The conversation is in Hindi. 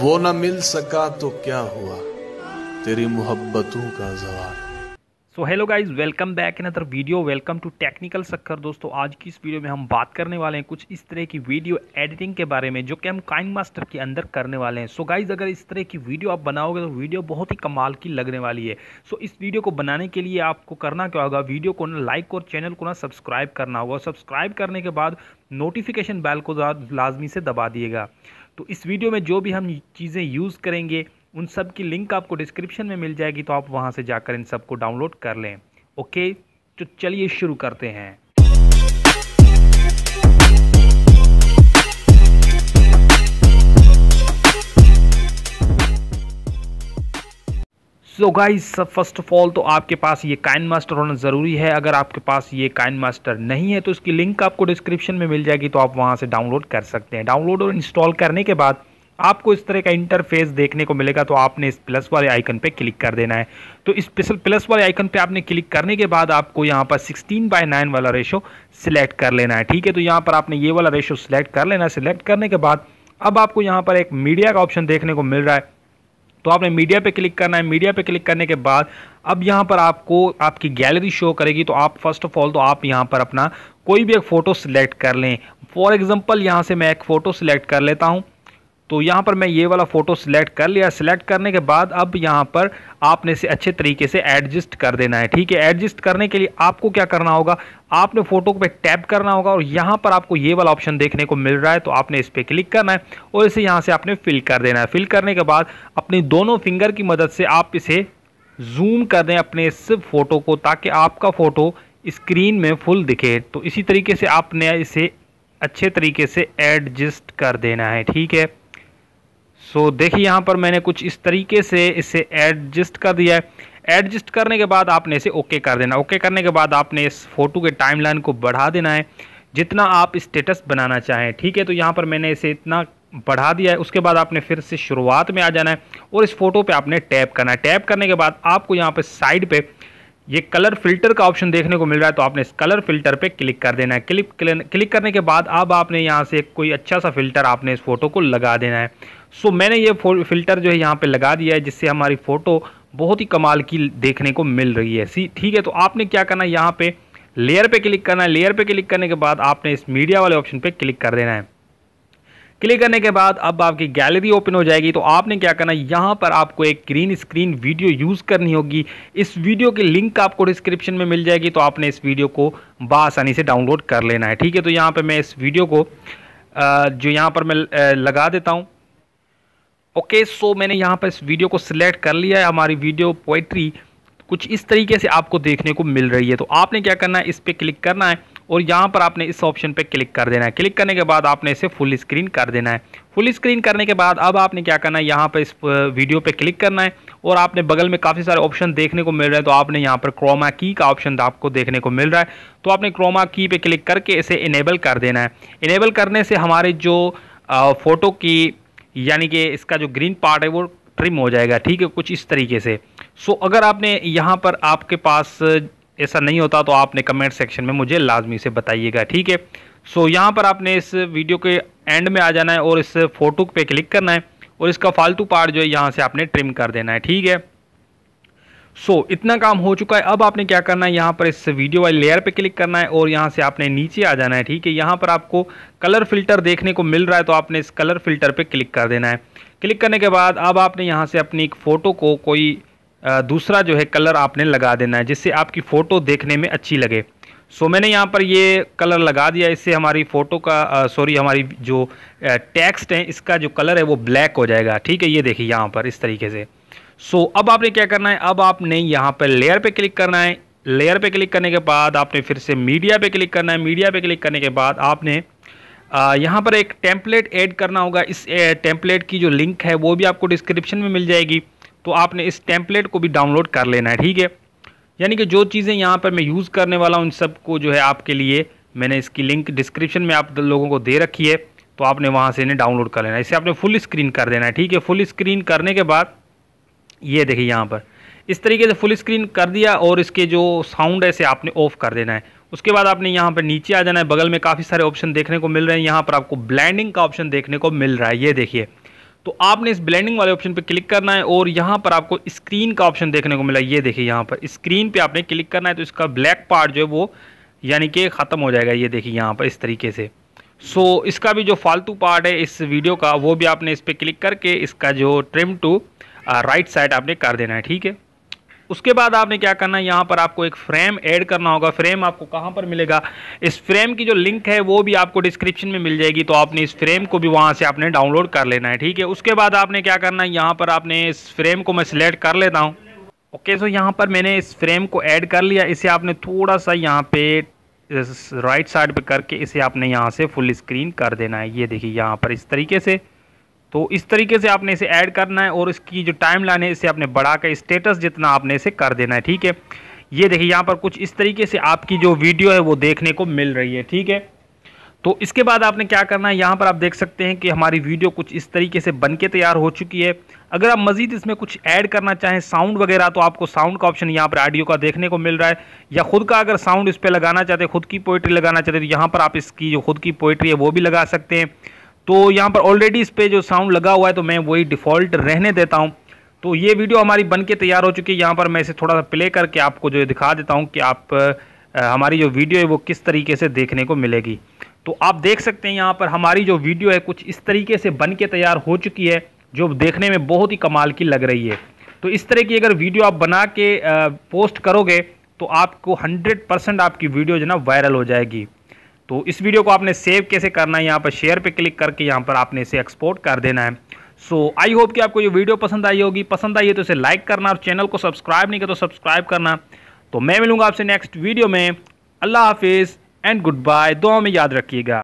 वो न मिल सका तो क्या हुआ? तेरी मोहब्बतों का जवाब। So hello guys welcome back in other video welcome to technical सक्कर दोस्तों। आज की इस वीडियो में हम बात करने वाले हैं कुछ इस तरह की वीडियो एडिटिंग के बारे में, जो कि हम काइन मास्टर के अंदर करने वाले हैं। सो so गाइज़ अगर इस तरह की वीडियो आप बनाओगे तो वीडियो बहुत ही कमाल की लगने वाली है। सो so, इस वीडियो को बनाने के लिए आपको करना क्या होगा? वीडियो को ना लाइक और चैनल को ना सब्सक्राइब करना होगा। सब्सक्राइब करने के बाद नोटिफिकेशन बैल को लाजमी से दबा दिएगा तो इस वीडियो में जो भी हम चीज़ें यूज़ करेंगे, उन सब की लिंक आपको डिस्क्रिप्शन में मिल जाएगी तो आप वहाँ से जाकर इन सबको डाउनलोड कर लें। ओके? तो चलिए शुरू करते हैं। So guys first of all तो आपके पास ये काइन मास्टर होना ज़रूरी है। अगर आपके पास ये काइन मास्टर नहीं है तो इसकी लिंक आपको डिस्क्रिप्शन में मिल जाएगी तो आप वहाँ से डाउनलोड कर सकते हैं। डाउनलोड और इंस्टॉल करने के बाद आपको इस तरह का इंटरफेस देखने को मिलेगा तो आपने इस प्लस वाले आइकन पे क्लिक कर देना है। तो इस प्लस वाले आइकन पे आपने क्लिक करने के बाद आपको यहाँ पर 16 बाय 9 वाला रेशो सिलेक्ट कर लेना है। ठीक है तो यहाँ पर आपने ये वाला रेशो सिलेक्ट कर लेना है। सिलेक्ट करने के बाद अब आपको यहाँ पर एक मीडिया का ऑप्शन देखने को मिल रहा है। तो आपने मीडिया पे क्लिक करना है। मीडिया पे क्लिक करने के बाद अब यहाँ पर आपको आपकी गैलरी शो करेगी। तो आप फ़र्स्ट ऑफ़ ऑल तो आप यहाँ पर अपना कोई भी एक फ़ोटो सिलेक्ट कर लें। फॉर एग्ज़ाम्पल यहाँ से मैं एक फ़ोटो सिलेक्ट कर लेता हूँ। तो यहाँ पर मैं ये वाला फ़ोटो सिलेक्ट कर लिया। सिलेक्ट करने के बाद अब यहाँ पर आपने इसे अच्छे तरीके से एडजस्ट कर देना है। ठीक है एडजस्ट करने के लिए आपको क्या करना होगा? आपने फ़ोटो पे टैप करना होगा और यहाँ पर आपको ये वाला ऑप्शन देखने को मिल रहा है तो आपने इस पर क्लिक करना है और इसे यहाँ से आपने फिल कर देना है। फिल करने के बाद अपनी दोनों फिंगर की मदद से आप इसे जूम कर दें अपने इस फ़ोटो को ताकि आपका फ़ोटो स्क्रीन में फुल दिखे। तो इसी तरीके से आपने इसे अच्छे तरीके से एडजस्ट कर देना है। ठीक है? सो so, देखिए यहाँ पर मैंने कुछ इस तरीके से इसे एडजस्ट कर दिया है। एडजस्ट करने के बाद आपने इसे ओके कर देना। ओके करने के बाद आपने इस फ़ोटो के टाइमलाइन को बढ़ा देना है जितना आप स्टेटस बनाना चाहें ठीक है? तो यहाँ पर मैंने इसे इतना बढ़ा दिया है। उसके बाद आपने फिर से शुरुआत में आ जाना है और इस फ़ोटो पे आपने टैप करना है। टैप करने के बाद आपको यहाँ पे साइड पे ये कलर फ़िल्टर का ऑप्शन देखने को मिल रहा है तो आपने इस कलर फ़िल्टर पे क्लिक कर देना है। क्लिक क्लिक करने के बाद अब आपने यहाँ से कोई अच्छा सा फ़िल्टर आपने इस फ़ोटो को लगा देना है। सो मैंने ये फ़िल्टर जो है यहाँ पे लगा दिया है, जिससे हमारी फ़ोटो बहुत ही कमाल की देखने को मिल रही है। सी, ठीक है तो आपने क्या करना है? यहाँ पे लेयर पे क्लिक करना है। लेयर पे क्लिक करने के बाद आपने इस मीडिया वाले ऑप्शन पे क्लिक कर देना है। क्लिक करने के बाद अब आपकी गैलरी ओपन हो जाएगी। तो आपने क्या करना है? यहाँ पर आपको एक ग्रीन स्क्रीन वीडियो यूज़ करनी होगी। इस वीडियो की लिंक आपको डिस्क्रिप्शन में मिल जाएगी। तो आपने इस वीडियो को बसानी से डाउनलोड कर लेना है। ठीक है तो यहाँ पर मैं इस वीडियो को जो यहाँ पर मैं लगा देता हूँ। ओके सो मैंने यहाँ पर इस वीडियो को सिलेक्ट कर लिया है। हमारी वीडियो पोइट्री कुछ इस तरीके से आपको देखने को मिल रही है। तो आपने क्या करना है? इस पर क्लिक करना है और यहाँ पर आपने इस ऑप्शन पे क्लिक कर देना है। क्लिक करने के बाद आपने इसे फुल स्क्रीन कर देना है। फुल स्क्रीन करने के बाद अब आपने क्या करना है? यहाँ पर इस वीडियो पे क्लिक करना है और आपने बगल में काफ़ी सारे ऑप्शन देखने को मिल रहे हैं। तो आपने यहाँ पर क्रोमा की का ऑप्शन आपको देखने को मिल रहा है। तो आपने क्रोमा की पे क्लिक करके इसे इनेबल कर देना है। इनेबल करने से हमारे जो फ़ोटो की यानी कि इसका जो ग्रीन पार्ट है वो ट्रिम हो जाएगा, ठीक है, कुछ इस तरीके से। सो अगर आपने यहाँ पर आपके पास ऐसा नहीं होता तो आपने कमेंट सेक्शन में मुझे लाजमी से बताइएगा, ठीक है? सो यहाँ पर आपने इस वीडियो के एंड में आ जाना है और इस फ़ोटो पे क्लिक करना है और इसका फालतू पार्ट जो है यहाँ से आपने ट्रिम कर देना है, ठीक है? सो so, इतना काम हो चुका है। अब आपने क्या करना है? यहाँ पर इस वीडियो वाली लेयर पे क्लिक करना है और यहाँ से आपने नीचे आ जाना है ठीक है? यहाँ पर आपको कलर फ़िल्टर देखने को मिल रहा है तो आपने इस कलर फ़िल्टर पे क्लिक कर देना है। क्लिक करने के बाद अब आपने यहाँ से अपनी एक फ़ोटो को कोई दूसरा जो है कलर आपने लगा देना है जिससे आपकी फ़ोटो देखने में अच्छी लगे। सो so, मैंने यहाँ पर ये कलर लगा दिया। इससे हमारी फ़ोटो का सॉरी हमारी जो टेक्स्ट है इसका जो कलर है वो ब्लैक हो जाएगा। ठीक है? ये देखिए यहाँ पर इस तरीके से। सो so, अब आपने क्या करना है? अब आपने यहाँ पर लेयर पे क्लिक करना है। लेयर पे क्लिक करने के बाद आपने फिर से मीडिया पे क्लिक करना है। मीडिया पे क्लिक करने के बाद आपने यहाँ पर एक टेम्पलेट ऐड करना होगा। इस टेम्पलेट की जो लिंक है वो भी आपको डिस्क्रिप्शन में मिल जाएगी। तो आपने इस टेम्पलेट को भी डाउनलोड कर लेना है ठीक है? यानी कि जो चीज़ें यहाँ पर मैं यूज़ करने वाला हूँ उन सबको जो है आपके लिए मैंने इसकी लिंक डिस्क्रिप्शन में आप लोगों को दे रखी है। तो आपने वहाँ से इन्हें डाउनलोड कर लेना है। इसे आपने फुल स्क्रीन कर देना है ठीक है? फुल स्क्रीन करने के बाद ये देखिए यहाँ पर। इस तरीके से फुल स्क्रीन कर दिया और इसके जो साउंड है इसे आपने ऑफ़ कर देना है। उसके बाद आपने यहाँ पर नीचे आ जाना है। बगल में काफ़ी सारे ऑप्शन देखने को मिल रहे हैं। यहाँ पर आपको ब्लैंडिंग का ऑप्शन देखने को मिल रहा है। ये देखिए। तो आपने इस ब्लेंडिंग वाले ऑप्शन पर क्लिक करना है और यहाँ पर आपको स्क्रीन का ऑप्शन देखने को मिला। ये देखिए यहाँ पर। स्क्रीन पे आपने क्लिक करना है तो इसका ब्लैक पार्ट जो है वो यानी कि ख़त्म हो जाएगा। ये देखिए यहाँ पर इस तरीके से। सो इसका भी जो फालतू पार्ट है इस वीडियो का, वो भी आपने इस पर क्लिक करके इसका जो ट्रिम टू राइट साइड आपने कर देना है, ठीक है? उसके बाद आपने क्या करना है, यहाँ पर आपको एक फ्रेम ऐड करना होगा। फ्रेम आपको कहाँ पर मिलेगा? इस फ्रेम की जो लिंक है, वो भी आपको डिस्क्रिप्शन में मिल जाएगी तो आपने इस फ्रेम को भी वहाँ से आपने डाउनलोड कर लेना है, ठीक है? उसके बाद आपने क्या करना है, यहाँ पर आपने इस फ्रेम को मैं सिलेक्ट कर लेता हूँ। ओके सो यहाँ पर मैंने इस फ्रेम को ऐड कर लिया। इसे आपने थोड़ा सा यहाँ पे राइट साइड पे करके इसे आपने यहाँ से फुल स्क्रीन कर देना है। ये देखिए, यहाँ पर इस तरीके से तो इस तरीके से आपने इसे ऐड करना है और इसकी जो टाइम लाइन है, इसे आपने बढ़ा कर स्टेटस जितना आपने इसे कर देना है, ठीक है? ये देखिए, यहाँ पर कुछ इस तरीके से आपकी जो वीडियो है वो देखने को मिल रही है, ठीक है? तो इसके बाद आपने क्या करना है, यहाँ पर आप देख सकते हैं कि हमारी वीडियो कुछ इस तरीके से बन के तैयार हो चुकी है। अगर आप मज़ीद इसमें कुछ ऐड करना चाहें, साउंड वगैरह तो आपको साउंड का ऑप्शन यहाँ पर ऑडियो का देखने को मिल रहा है। या खुद का अगर साउंड इस पर लगाना चाहते हैं, खुद की पोइट्री लगाना चाहते हैं तो यहाँ पर आप इसकी जो खुद की पोइट्री है, वो भी लगा सकते हैं। तो यहाँ पर ऑलरेडी इस पर जो साउंड लगा हुआ है तो मैं वही डिफ़ॉल्ट रहने देता हूँ। तो ये वीडियो हमारी बन के तैयार हो चुकी है। यहाँ पर मैं इसे थोड़ा सा प्ले करके आपको जो दिखा देता हूँ कि आप हमारी जो वीडियो है, वो किस तरीके से देखने को मिलेगी। तो आप देख सकते हैं यहाँ पर हमारी जो वीडियो है, कुछ इस तरीके से बन के तैयार हो चुकी है, जो देखने में बहुत ही कमाल की लग रही है। तो इस तरह की अगर वीडियो आप बना के पोस्ट करोगे तो आपको 100 परसेंट आपकी वीडियो जो ना वायरल हो जाएगी। तो इस वीडियो को आपने सेव कैसे करना है, यहाँ पर शेयर पे क्लिक करके यहाँ पर आपने इसे एक्सपोर्ट कर देना है। सो आई होप कि आपको ये वीडियो पसंद आई होगी। पसंद आई है तो इसे लाइक करना और चैनल को सब्सक्राइब नहीं किया तो सब्सक्राइब करना। तो मैं मिलूँगा आपसे नेक्स्ट वीडियो में। अल्लाह हाफिज़ एंड गुड बाय दुआ में याद रखिएगा।